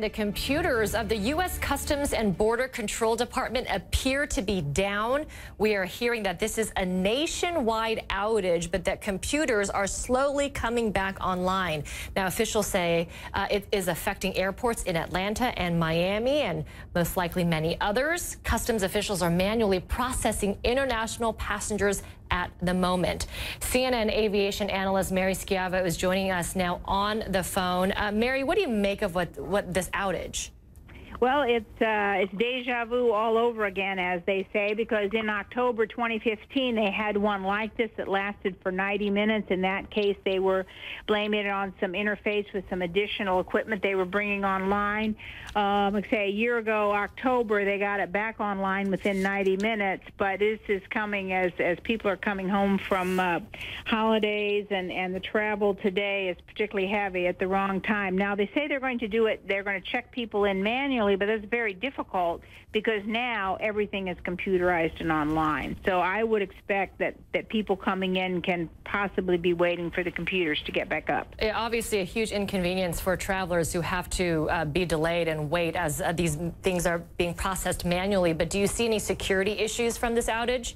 The computers of the U.S. Customs and Border Control Department appear to be down. We are hearing that this is a nationwide outage, but that computers are slowly coming back online. Now, officials say uh, it is affecting airports in Atlanta and Miami and most likely many others. Customs officials are manually processing international passengers at the moment. CNN aviation analyst Mary Schiavo is joining us now on the phone. Uh, Mary, what do you make of what, what this outage? Well, it's uh, it's deja vu all over again, as they say, because in October 2015 they had one like this that lasted for 90 minutes. In that case, they were blaming it on some interface with some additional equipment they were bringing online. Um, say a year ago, October, they got it back online within 90 minutes. But this is coming as as people are coming home from uh, holidays, and and the travel today is particularly heavy at the wrong time. Now they say they're going to do it. They're going to check people in manually but it's very difficult because now everything is computerized and online. So I would expect that, that people coming in can possibly be waiting for the computers to get back up. Yeah, obviously, a huge inconvenience for travelers who have to uh, be delayed and wait as uh, these things are being processed manually. But do you see any security issues from this outage?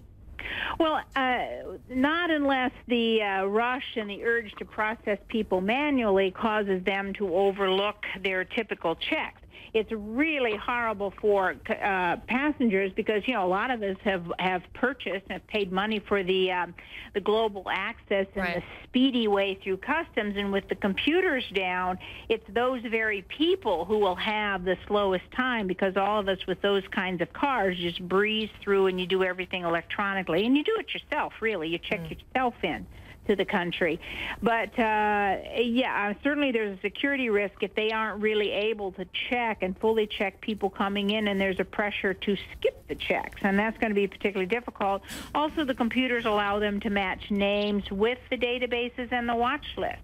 Well, uh, not unless the uh, rush and the urge to process people manually causes them to overlook their typical checks it's really horrible for uh, passengers because you know a lot of us have have purchased and have paid money for the um, the global access and right. the speedy way through customs, and with the computers down, it's those very people who will have the slowest time because all of us with those kinds of cars just breeze through and you do everything electronically, and you do it yourself. Really, you check mm. yourself in to the country. But uh, yeah, uh, certainly there's a security risk if they aren't really able to check and fully check people coming in, and there's a pressure to skip the checks, and that's going to be particularly difficult. Also, the computers allow them to match names with the databases and the watch lists.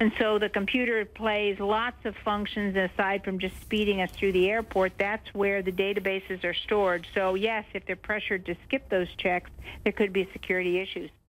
And so the computer plays lots of functions aside from just speeding us through the airport. That's where the databases are stored. So, yes, if they're pressured to skip those checks, there could be security issues.